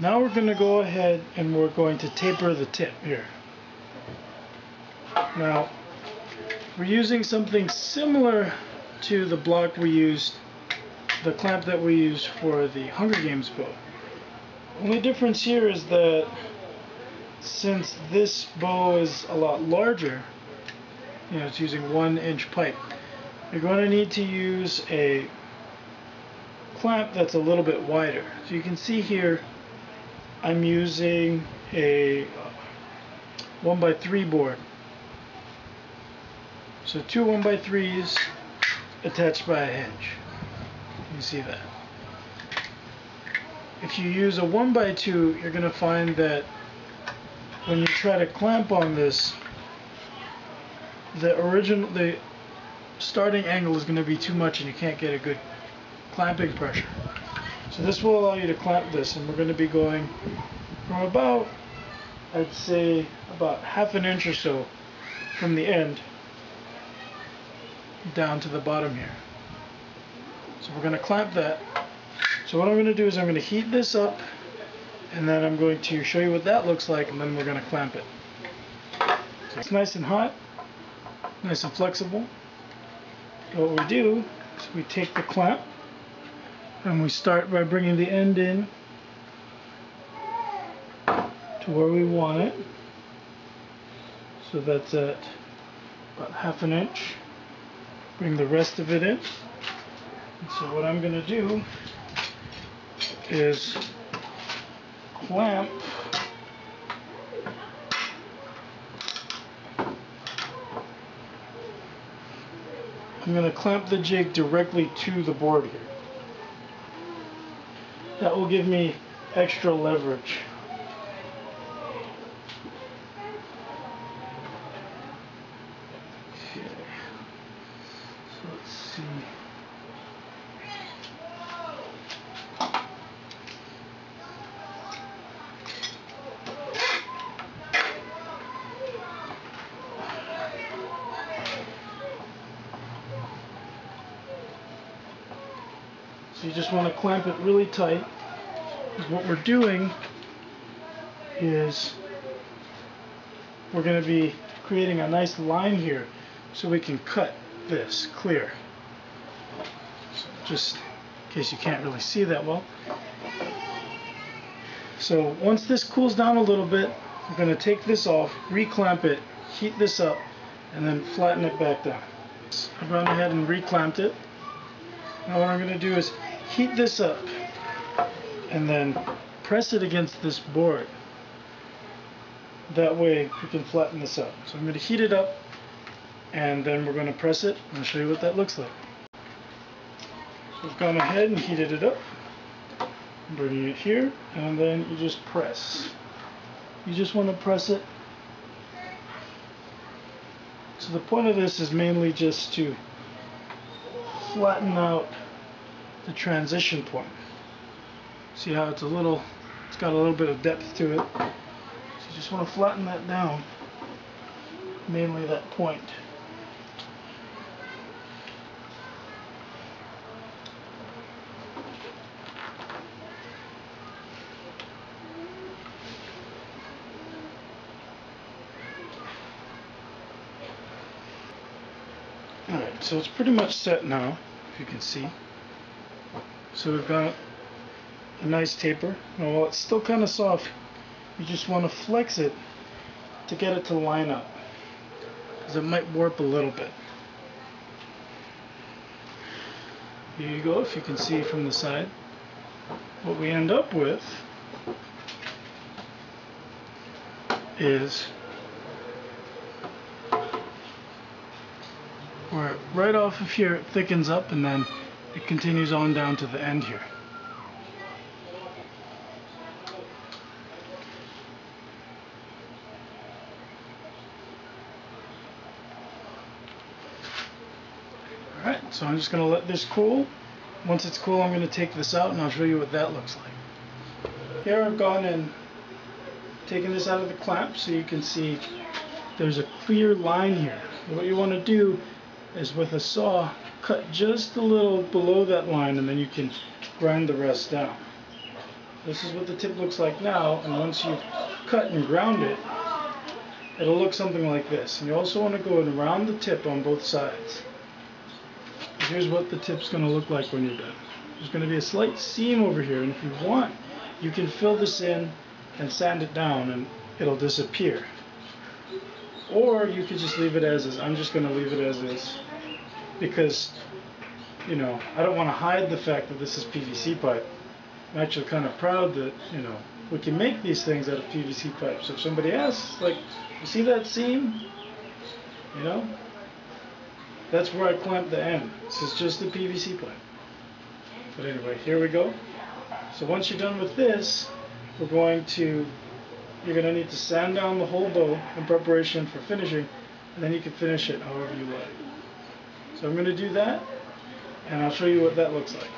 Now we're going to go ahead and we're going to taper the tip here. Now, we're using something similar to the block we used, the clamp that we used for the Hunger Games bow. Only difference here is that since this bow is a lot larger, you know, it's using one inch pipe, you're going to need to use a clamp that's a little bit wider. So you can see here, I'm using a 1x3 board. So two 1x3s attached by a hinge. You see that. If you use a 1x2, you're going to find that when you try to clamp on this, the original, the starting angle is going to be too much and you can't get a good clamping pressure. So this will allow you to clamp this and we're going to be going from about, I'd say about half an inch or so from the end down to the bottom here. So we're going to clamp that. So what I'm going to do is I'm going to heat this up and then I'm going to show you what that looks like and then we're going to clamp it. So it's nice and hot, nice and flexible. So what we do is we take the clamp and we start by bringing the end in to where we want it. So that's at about half an inch bring the rest of it in. And so what I'm going to do is clamp I'm going to clamp the jig directly to the board here. That will give me extra leverage. So you just want to clamp it really tight. What we're doing is we're going to be creating a nice line here so we can cut this clear. So just in case you can't really see that well. So once this cools down a little bit, we're going to take this off, reclamp it, heat this up, and then flatten it back down. I've gone ahead and reclamped it. Now what I'm going to do is heat this up and then press it against this board. That way we can flatten this out. So I'm going to heat it up and then we're going to press it and I'll show you what that looks like. So I've gone ahead and heated it up. I'm bringing it here and then you just press. You just want to press it. So the point of this is mainly just to flatten out the transition point. See how it's a little, it's got a little bit of depth to it. So you just want to flatten that down, mainly that point. Alright, so it's pretty much set now, if you can see. So we've got a nice taper. Now while it's still kind of soft, you just want to flex it to get it to line up. Because it might warp a little bit. Here you go, if you can see from the side. What we end up with is where right off of here it thickens up and then it continues on down to the end here. Alright, so I'm just going to let this cool. Once it's cool, I'm going to take this out and I'll show you what that looks like. Here I've gone and taken this out of the clamp so you can see there's a clear line here. what you want to do is with a saw cut just a little below that line and then you can grind the rest down. This is what the tip looks like now, and once you've cut and ground it, it'll look something like this. And you also want to go around the tip on both sides. Here's what the tip's going to look like when you're done. There's going to be a slight seam over here, and if you want, you can fill this in and sand it down, and it'll disappear. Or you could just leave it as is. I'm just going to leave it as is because, you know, I don't want to hide the fact that this is PVC pipe. I'm actually kind of proud that, you know, we can make these things out of PVC pipe. So if somebody asks, like, you see that seam? You know? That's where I clamped the end. This is just the PVC pipe. But anyway, here we go. So once you're done with this, we're going to, you're going to need to sand down the whole bow in preparation for finishing, and then you can finish it however you like. So I'm going to do that, and I'll show you what that looks like.